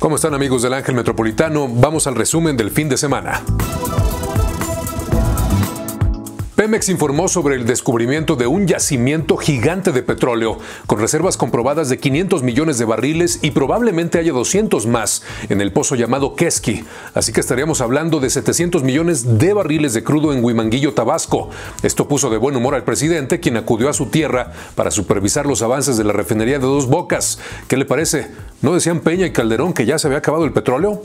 ¿Cómo están amigos del Ángel Metropolitano? Vamos al resumen del fin de semana. Pemex informó sobre el descubrimiento de un yacimiento gigante de petróleo, con reservas comprobadas de 500 millones de barriles y probablemente haya 200 más en el pozo llamado Keski. Así que estaríamos hablando de 700 millones de barriles de crudo en Huimanguillo, Tabasco. Esto puso de buen humor al presidente, quien acudió a su tierra para supervisar los avances de la refinería de Dos Bocas. ¿Qué le parece? ¿No decían Peña y Calderón que ya se había acabado el petróleo?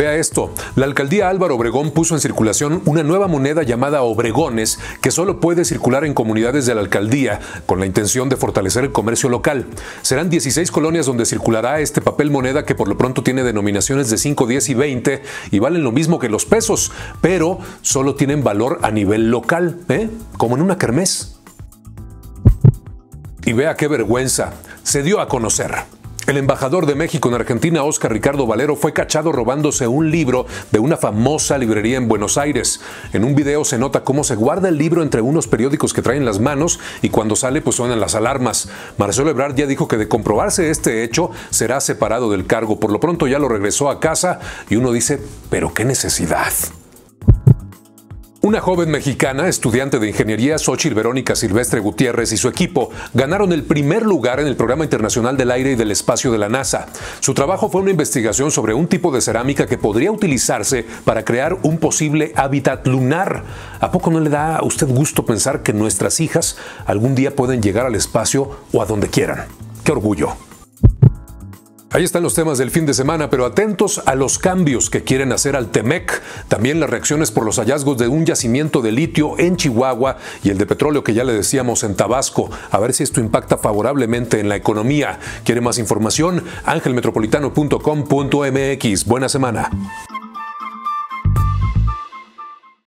Vea esto, la alcaldía Álvaro Obregón puso en circulación una nueva moneda llamada Obregones que solo puede circular en comunidades de la alcaldía con la intención de fortalecer el comercio local. Serán 16 colonias donde circulará este papel moneda que por lo pronto tiene denominaciones de 5, 10 y 20 y valen lo mismo que los pesos, pero solo tienen valor a nivel local, ¿eh? como en una kermés. Y vea qué vergüenza, se dio a conocer. El embajador de México en Argentina, Oscar Ricardo Valero, fue cachado robándose un libro de una famosa librería en Buenos Aires. En un video se nota cómo se guarda el libro entre unos periódicos que trae en las manos y cuando sale pues suenan las alarmas. Marcelo Ebrard ya dijo que de comprobarse este hecho será separado del cargo. Por lo pronto ya lo regresó a casa y uno dice, pero qué necesidad. Una joven mexicana, estudiante de ingeniería, Xochitl Verónica Silvestre Gutiérrez y su equipo ganaron el primer lugar en el Programa Internacional del Aire y del Espacio de la NASA. Su trabajo fue una investigación sobre un tipo de cerámica que podría utilizarse para crear un posible hábitat lunar. ¿A poco no le da a usted gusto pensar que nuestras hijas algún día pueden llegar al espacio o a donde quieran? ¡Qué orgullo! Ahí están los temas del fin de semana, pero atentos a los cambios que quieren hacer al TEMEC, también las reacciones por los hallazgos de un yacimiento de litio en Chihuahua y el de petróleo que ya le decíamos en Tabasco, a ver si esto impacta favorablemente en la economía. ¿Quiere más información? angelmetropolitano.com.mx. Buena semana.